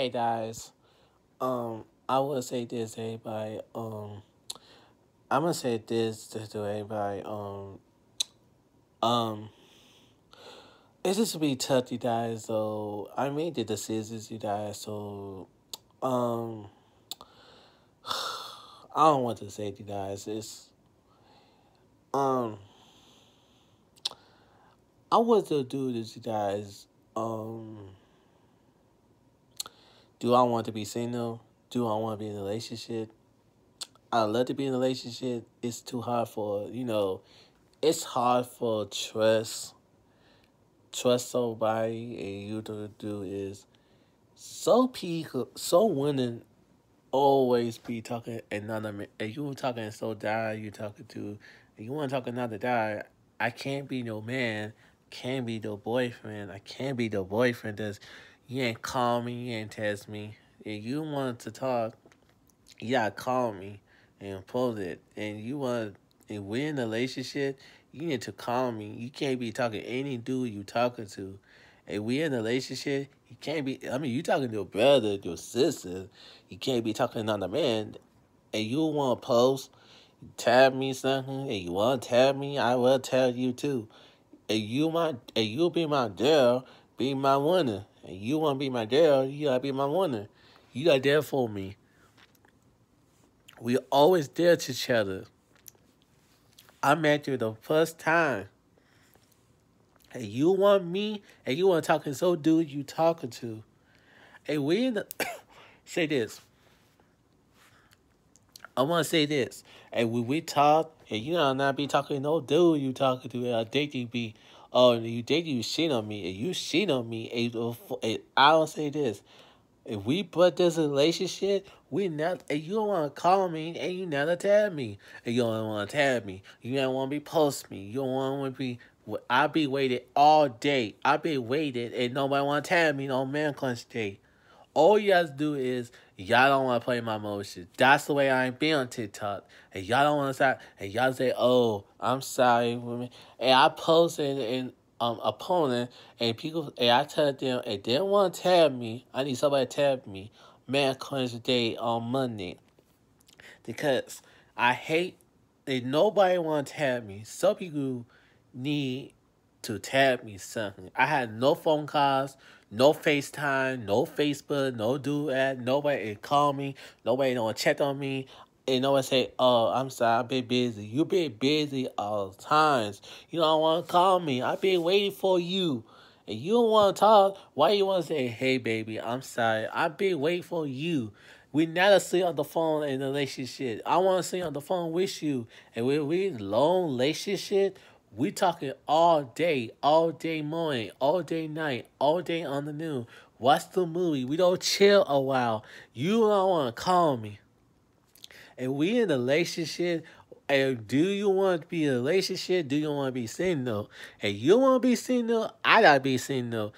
Hey guys, um, I will say this, everybody. Um, I'm gonna say this to, to everybody. Um, um, it's just be tough, you guys. So I made the decisions, you guys. So, um, I don't want to say it, you guys. It's um, I want to do this, you guys. Um, do I want to be single? Do I want to be in a relationship? I love to be in a relationship. It's too hard for you know. It's hard for trust. Trust somebody, and you to do is so people, so women always be talking another man. And you talking so die, you talking to, you want to talk another die. I can't be no man. Can't be the boyfriend. I can't be the boyfriend that's you ain't call me, you ain't text me. If you want to talk, you gotta call me and post it. And you want, and we're in a relationship, you need to call me. You can't be talking any dude you talking to. And we in a relationship, you can't be, I mean, you talking to your brother, your sister. You can't be talking to another man. And you want to post, tag me something, and you want to tag me, I will tell you too. And you my, and you be my girl, be my winner. And you want to be my girl, you gotta be my winner. You got there for me. We always there to each other. I met you the first time. And you want me, and you want to talking so dude you talking to. And we in the say this. I want to say this. And when we talk, and you know not be talking no dude you talking to, and I think you be, oh, you think you shit on me, and you shit on me, and, I don't say this. If we put this relationship, we not and you don't want to call me and you never tag me. And you don't want to tag me. You don't want to be post me. You don't want to be I be waited all day. I be waited and nobody want to tag me no man crunch day. All you guys do is y'all don't want to play my motion. That's the way I ain't be on TikTok. And y'all don't want to stop. And y'all say, "Oh, I'm sorry me." And I post and, um opponent and people and I tell them and they don't want to tag me, I need somebody to tag me. Man comes day on Monday. Because I hate that nobody want to tag me. Some people need to tag me something. I had no phone calls, no FaceTime, no Facebook, no do that. Nobody call me. Nobody don't check on me and nobody say, "Oh, I'm sorry, I've been busy." You been busy all times. You don't want to call me. I've been waiting for you, and you don't want to talk. Why you want to say, "Hey, baby, I'm sorry. I've been waiting for you." We never see on the phone in a relationship. I want to see on the phone with you, and we we long relationship. We talking all day, all day morning, all day night, all day on the noon. Watch the movie. We don't chill a while. You don't want to call me and we in a relationship, and do you want to be in a relationship? Do you want to be single? And you want to be single? I gotta be single.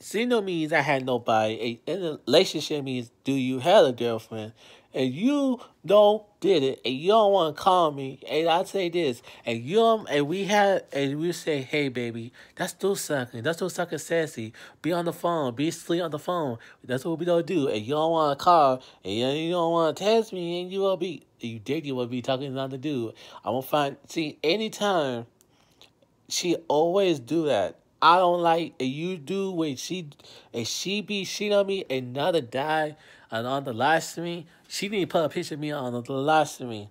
Single means I had nobody. In a relationship means do you have a girlfriend? And you don't did it, and you don't want to call me, and I say this, and you and we had, and we say, hey baby, that's too sucking, that's too sucking sassy. Be on the phone, be sleep on the phone. That's what we don't do, and you don't want to call, and you don't want to text me, and you will be, you did, you will be talking to do. I won't find, see, anytime she always do that. I don't like and you do when she and she be shit on me and another die the last to me. She to put a picture of me on the last to me.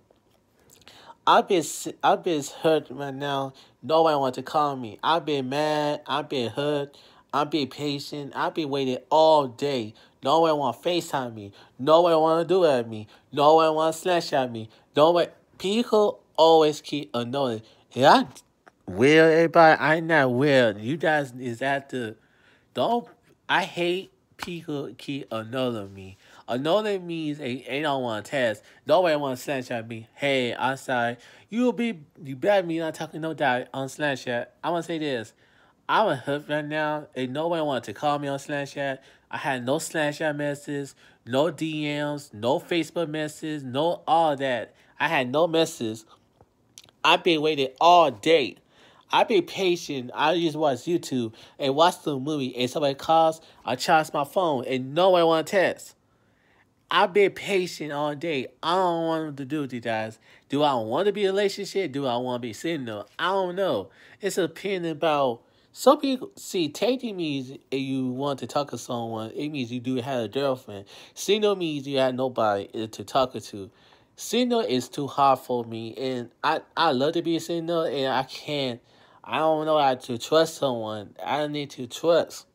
I've been I've been hurt right now. Nobody want to call me. I've been mad. I've been hurt. I've been patient. I've been waiting all day. No one want to FaceTime me. No one want to do it at me. No one want to slash at me. No one. People always keep annoying. Yeah, weird, everybody. I'm not weird. You guys is at the don't. I hate people keep annoying me. Annoying means they, they don't want to test. Nobody want to Snapchat me. Hey, I'm sorry. You will be you better me not talking no doubt on Snapchat. I want to say this. I'm a hurt right now, and nobody want to call me on Snapchat. I had no Snapchat messages, no DMs, no Facebook messages, no all that. I had no messages. I've been waiting all day I be patient. I just watch YouTube and watch the movie, and somebody calls, I charge my phone, and no one want to text. I be patient all day. I don't want to do with you guys. Do I want to be in a relationship? Do I want to be single? I don't know. It's a opinion about some people see taking means if you want to talk to someone, it means you do have a girlfriend. Single means you have nobody to talk to. Single is too hard for me and I, I love to be single and I can't I don't know how to trust someone. I need to trust.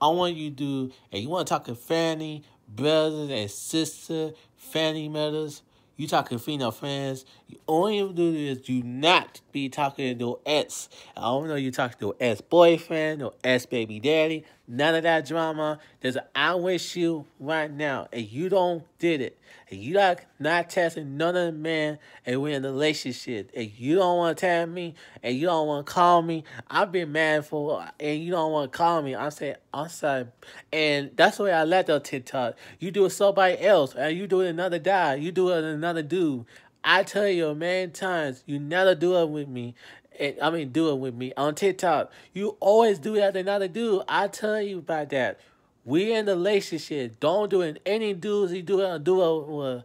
I want you to do and you want to talk to family, brothers and sisters, family members, you talking female friends. You only do is do not be talking to ex. I don't know you talking to ex boyfriend or ex baby daddy. None of that drama. There's I wish you right now, and you don't did it, and you not not testing none of the men, and we're in a relationship, and you don't want to tell me, and you don't want to call me. I've been mad for, and you don't want to call me. I'm saying I'm sorry, and that's the way I let the TikTok. You do it somebody else, and you do it another guy. You do it another dude. I tell you a million times, you never do it with me. I mean, do it with me on TikTok. You always do that and another dude. I tell you about that. We in the relationship. Don't do it. Any dudes you do it, do it. Well, uh,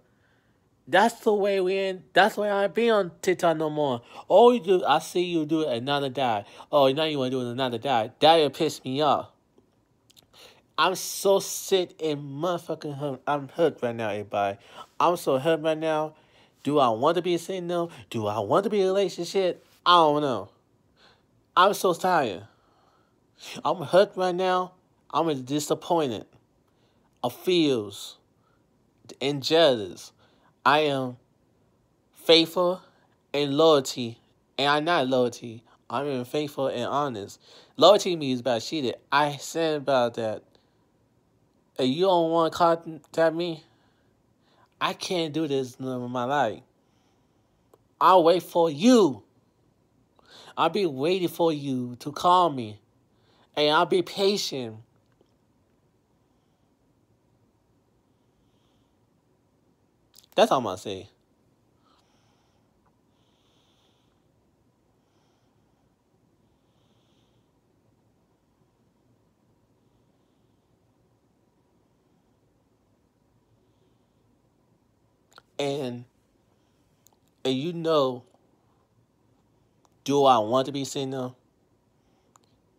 that's the way we in. That's why I be on TikTok no more. All you do, I see you do it another die. Oh, now you want to do it another die. That will piss me off. I'm so sick and motherfucking hurt. I'm hurt right now, everybody. I'm so hurt right now. Do I want to be single? Do I want to be in a relationship? I don't know. I'm so tired. I'm hurt right now. I'm disappointed. I feels and jealous. I am faithful and loyalty. And I'm not loyalty. I'm faithful and honest. Loyalty means about cheated. I said about that. If you don't want to contact me, I can't do this in my life. I'll wait for you. I'll be waiting for you to call me. And I'll be patient. That's all I'm gonna say. And and you know do I want to be single?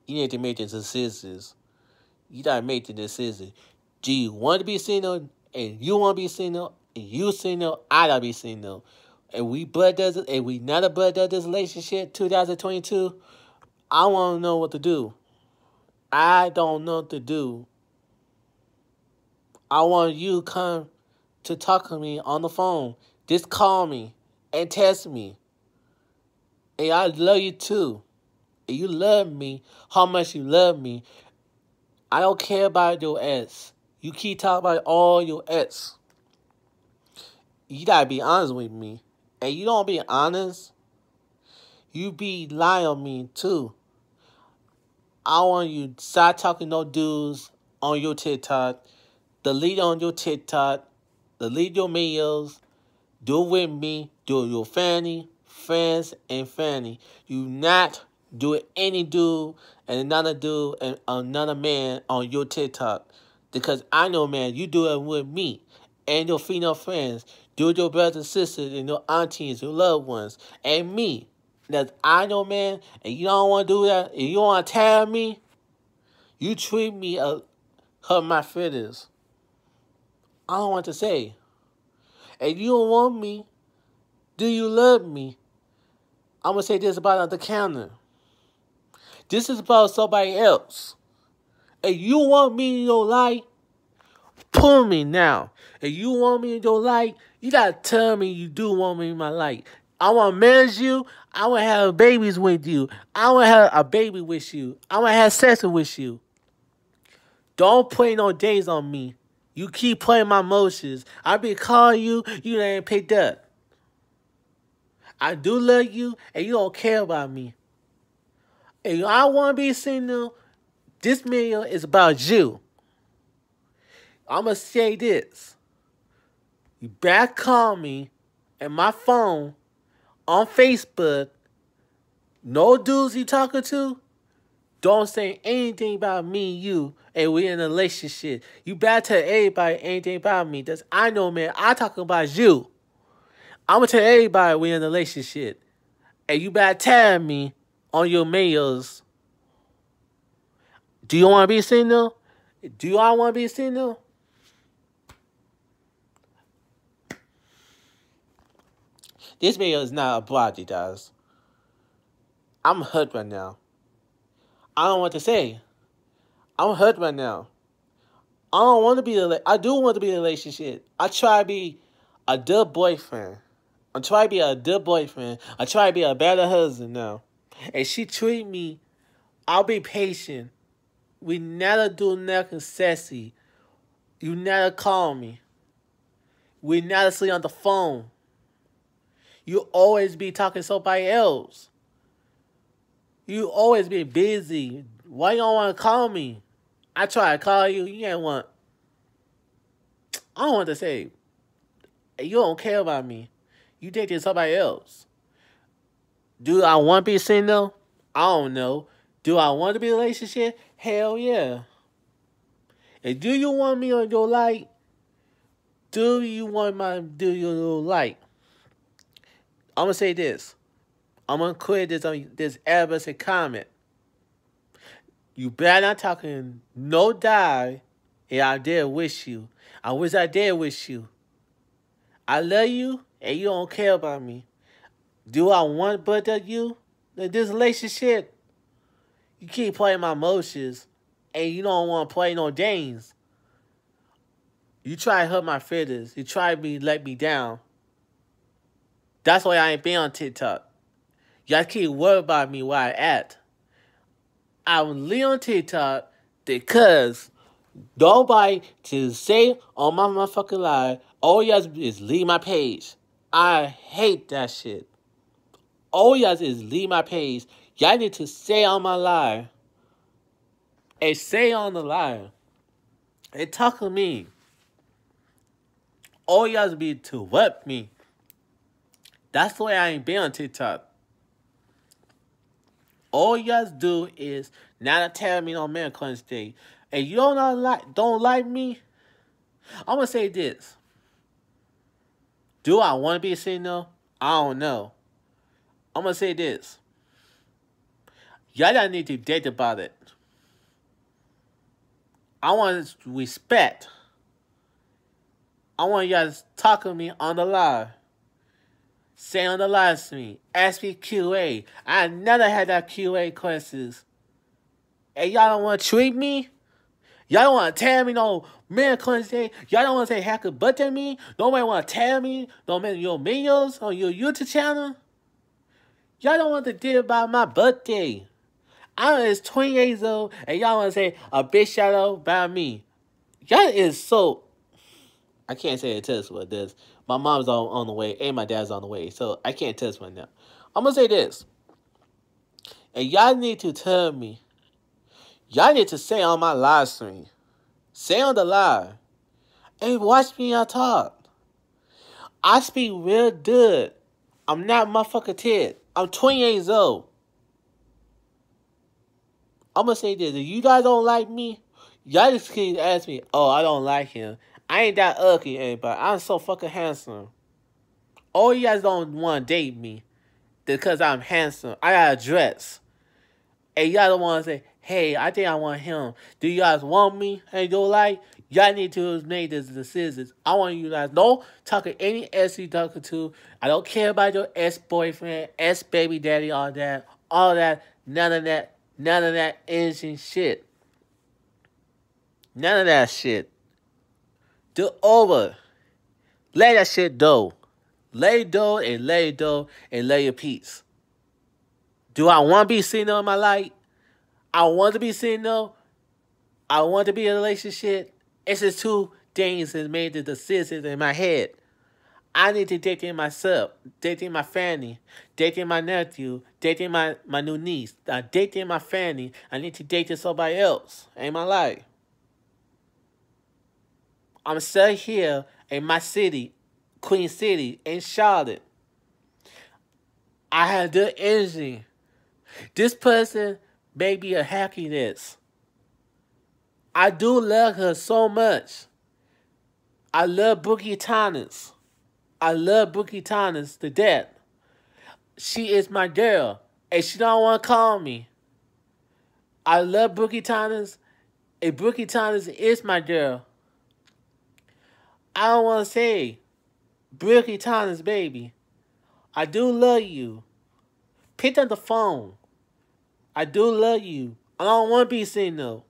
You need to make the decisions. You gotta make the decision. Do you want to be single? And you want to be single? And you single? I gotta be single. And we blood does it. And we not a blood does this relationship. 2022. I want to know what to do. I don't know what to do. I want you come to talk to me on the phone. Just call me and text me. And I love you too. And you love me how much you love me. I don't care about your ex. You keep talking about all your ex. You gotta be honest with me. And you don't be honest, you be lying on me too. I want you to stop talking no dudes on your TikTok. Delete on your TikTok. Delete your videos. Do it with me. Do it with your family friends and family. You not do it any dude and another dude and another man on your TikTok. Because I know, man, you do it with me and your female friends. Do it your brothers and sisters and your aunties, your loved ones, and me. That I know, man, and you don't want to do that, and you want to tell me, you treat me uh, hurt my feelings. I don't want to say. And you don't want me, do you love me? I'm gonna say this about the counter. This is about somebody else. If you want me in your life? Pull me now. If you want me in your life, you gotta tell me you do want me in my life. I want to manage you. I want to have babies with you. I want to have a baby with you. I want to have sex with you. Don't play no days on me. You keep playing my emotions. I be calling you, you ain't picked up. I do love you, and you don't care about me. And I want to be single. This video is about you. I'm going to say this. You back call me and my phone on Facebook no dudes you talking to, don't say anything about me and you, and we in a relationship. You better tell everybody anything about me. That's I know, man. I talking about you. I'm gonna tell everybody we in a relationship, and you better tag me on your mails. Do you want to be single? Do I want to be single? This video is not a apology, guys. I'm hurt right now. I don't what to say. I'm hurt right now. I don't want to be a. I do want to be in a relationship. I try to be a good boyfriend. I try to be a good boyfriend. I try to be a better husband now. And she treat me. I'll be patient. We never do nothing sassy. You never call me. We never sleep on the phone. You always be talking to somebody else. You always be busy. Why you don't want to call me? I try to call you. You ain't want. I don't want to say. You don't care about me. You dating somebody else. Do I want to be single? I don't know. Do I want to be in a relationship? Hell yeah. And do you want me on your light? Do you want my do your light? I'm gonna say this. I'm gonna quit this on this ever say comment. You better not talking no die. And I did wish you. I wish I did wish you. I love you and you don't care about me. Do I want but that you? This relationship, you keep playing my emotions and you don't want to play no games. You try to hurt my feelings. You try to let me down. That's why I ain't been on TikTok. Y'all keep worried about me where I at. I'm leave on TikTok because nobody to say on my motherfucking live, all y'all is leave my page. I hate that shit. All y'all is leave my page. Y'all need to say on my live and say on the live and talk to me. All y'all be to whip me. That's the way I ain't been on TikTok. All guys do is not tell me on Valentine's Day. And you don't like don't like me. I'm gonna say this. Do I want to be a single? I don't know. I'm gonna say this. Y'all don't need to date about it. I want respect. I want y'all to talk to me on the live. Say on the live stream, ask me QA. I never had that QA questions. And y'all don't want to treat me? Y'all don't want to tell me no man say Y'all don't want to say happy birthday me? Nobody want to tell me no man your videos on your YouTube channel? Y'all don't want to deal about my birthday. I'm just 20 years old and y'all want to say a big shout out about me. Y'all is so I can't say it us what this. My mom's on, on the way and my dad's on the way. So I can't tell test right now. I'm gonna say this. And y'all need to tell me. Y'all need to say on my live stream. Say on the live. And watch me y'all talk. I speak real good. I'm not motherfucker Ted. I'm 20 years old. I'm gonna say this. If you guys don't like me, y'all just keep ask me, oh, I don't like him. I ain't that ugly, eh, but I'm so fucking handsome. All you guys don't want to date me because I'm handsome. I got a dress. And y'all don't want to say, hey, I think I want him. Do you guys want me and you like? Y'all need to make this decisions. I want you guys no talking any ex you talking to. I don't care about your ex boyfriend, ex baby daddy, all that, all that, none of that, none of that anything shit. None of that shit. Do over. Lay that shit go. Lay dough and lay dough and lay your piece. Do I want to be single in my life? I want to be single. I want to be in a relationship. It's just two things that made the decisions in my head. I need to date in myself, dating my family, dating my nephew, dating my, my new niece, uh, dating my family. I need to date somebody else in my life. I'm still here in my city, Queen City, in Charlotte. I have the energy This person be a happiness. I do love her so much. I love Boogie Thomas. I love Boogie Thomas to death. She is my girl, and she don't want to call me. I love Boogie Thomas, and Boogie Thomas is my girl. I don't want to say, Boogie Thomas, baby, I do love you. Pick up the phone. I do love you. I don't want to be single.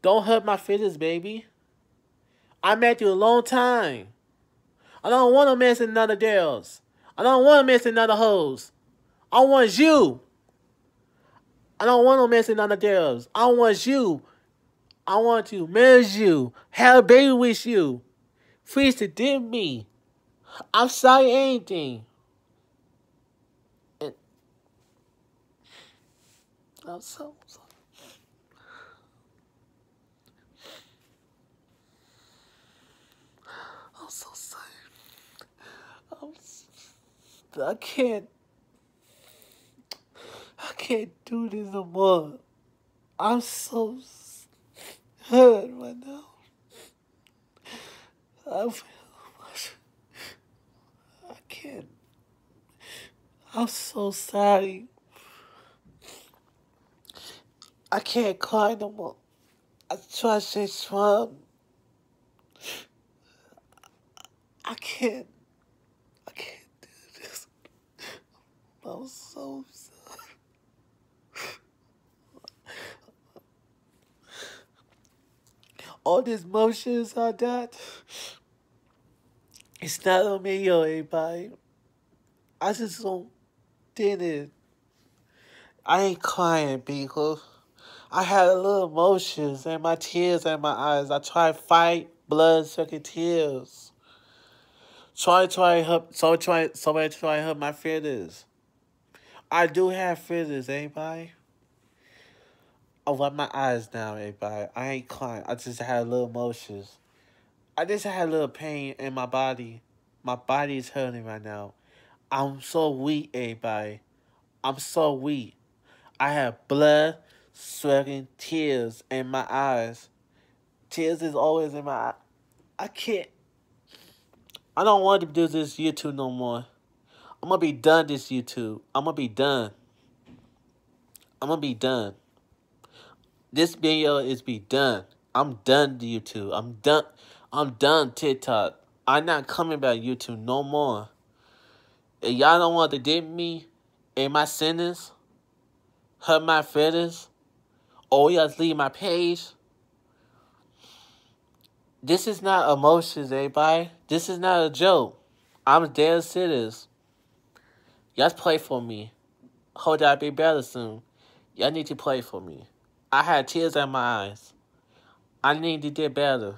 Don't hurt my feelings, baby. I met you a long time. I don't want to mess another girls. I don't want to mess another hoes. I want you. I don't want to mess another girls. I want you. I want to marry you. Have a baby with you. Please forgive me. I'm sorry anything. I'm so sorry. I can't. I can't do this no more. I'm so hurt right now. I feel. I can't. I'm so sorry. I can't cry no more. I try to stay strong. I can't. I can't do this. I'm so sorry. All these motions I got, it's not on me, yo, everybody. I just don't did it. I ain't crying, people. I had a little emotions and my tears in my eyes. I to fight blood sucking tears. Try try help so try somebody try help my feelings. I do have feelings, anybody? I wipe my eyes now, everybody. I ain't crying. I just had a little emotions. I just had a little pain in my body. My body is hurting right now. I'm so weak, everybody. I'm so weak. I have blood, sweating, tears in my eyes. Tears is always in my eye. I can't. I don't want to do this YouTube no more. I'm gonna be done this YouTube. I'm gonna be done. I'm gonna be done. This video is be done. I'm done YouTube. I'm done. I'm done TikTok. I'm not coming back YouTube no more. If y'all don't want to dip me in my sentence, hurt my feelings, Oh, or y'all leave my page. This is not emotions, everybody. This is not a joke. I'm dead serious. Y'all play for me. Hold I be better soon. Y'all need to play for me. I had tears in my eyes. I need to get better.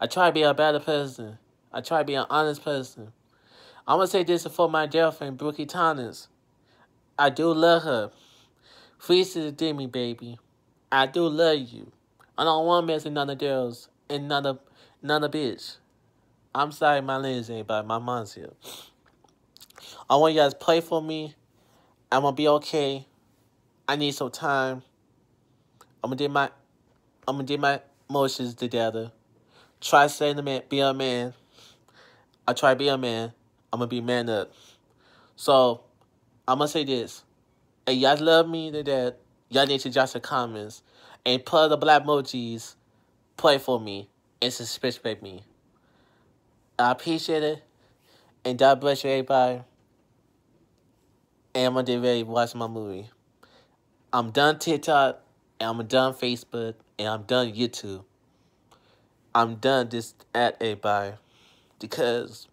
I try to be a better person. I try to be an honest person. I'm gonna say this for my girlfriend, Brookie Thomas. I do love her. Please forgive me, baby. I do love you. I don't want to mess with none of girls and none of none of bitch. I'm sorry, my name's but my mom's here. I want you guys to play for me. I'm gonna be okay. I need some time. I'm gonna do my I'm gonna do my motions together. Try saying the man be a man. I try to be a man. I'm gonna be man up. So I'm gonna say this. Hey, y'all love me to death. Y'all need to drop some comments and put the black emojis. Play for me and subscribe me. I appreciate it. And God bless you, everybody and I'm gonna get ready to watch my movie. I'm done TikTok, and I'm done Facebook, and I'm done YouTube. I'm done this at everybody because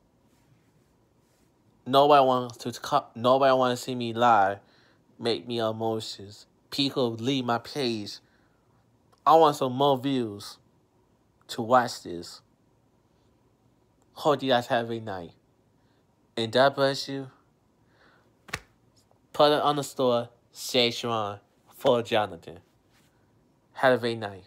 nobody wants to nobody want to see me live, make me emotions. People leave my page. I want some more views to watch this. Hope you guys have a night. And God bless you. Put it on the store, say Sharon for Jonathan. Have a night.